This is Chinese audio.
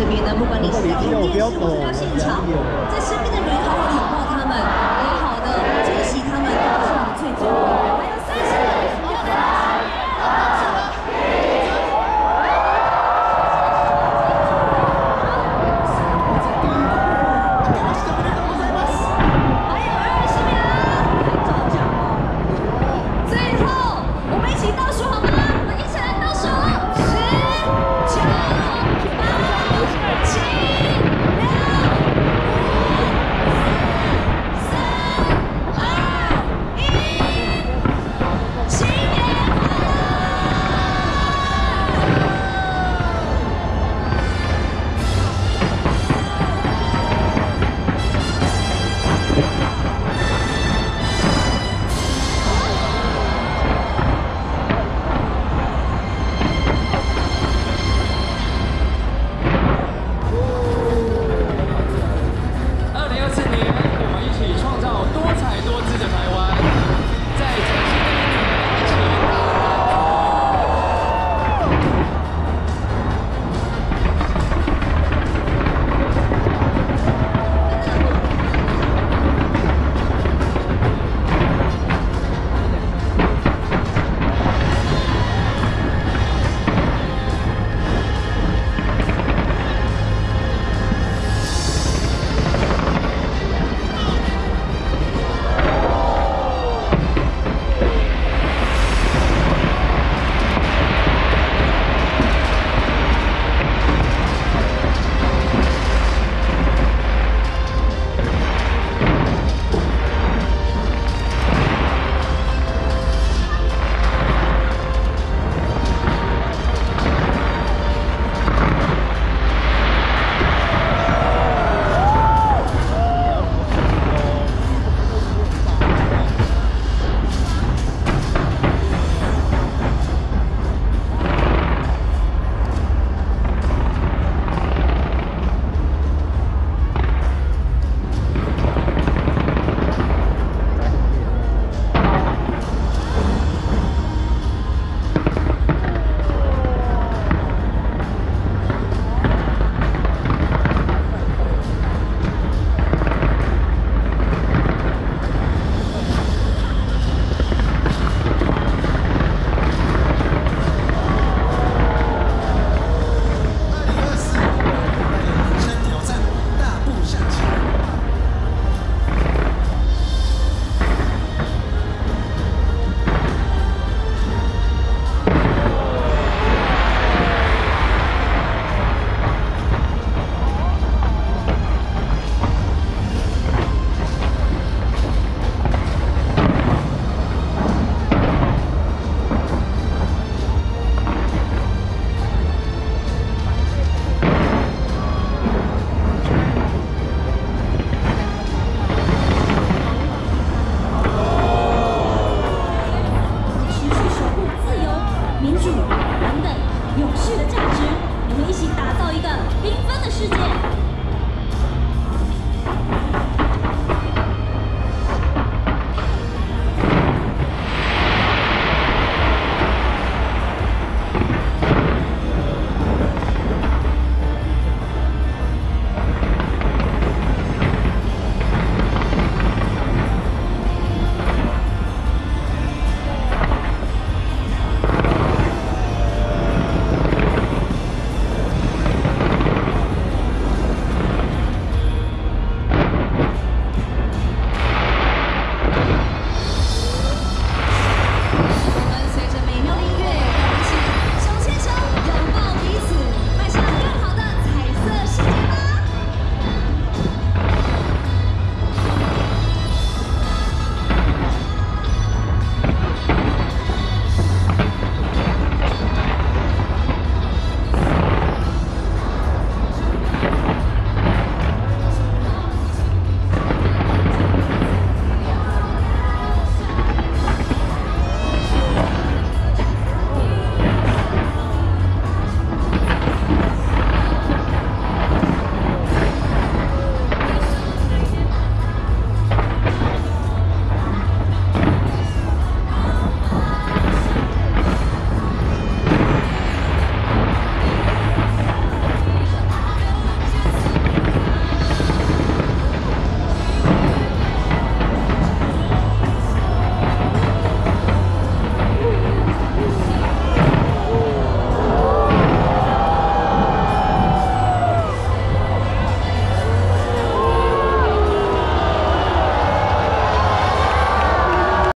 这边呢不管你是在看电视或者到现场在身边的人好